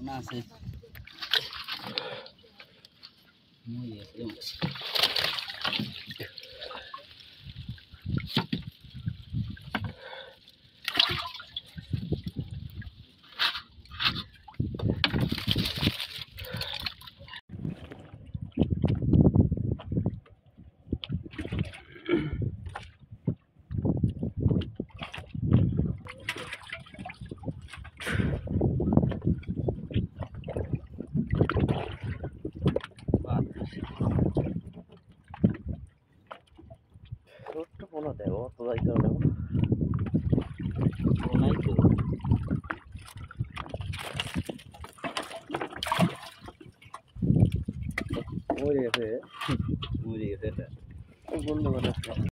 una. Muy bien, ものだよ、届いてる。もうないけど。無理です。無理です。今度はですね。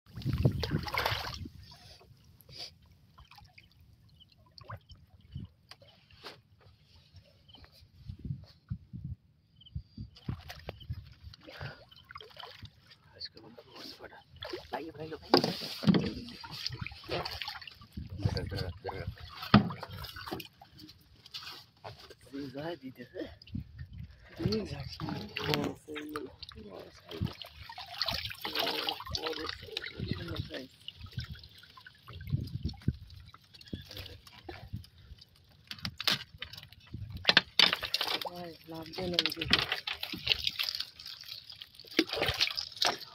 kayo, kayo, kayo. Güzel bir de. Güzel.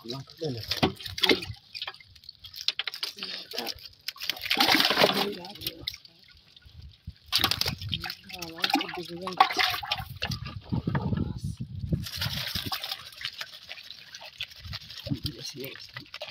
Lan böyle. I like the big one. Yes, yes.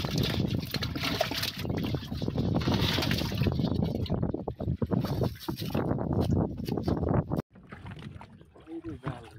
Thank you.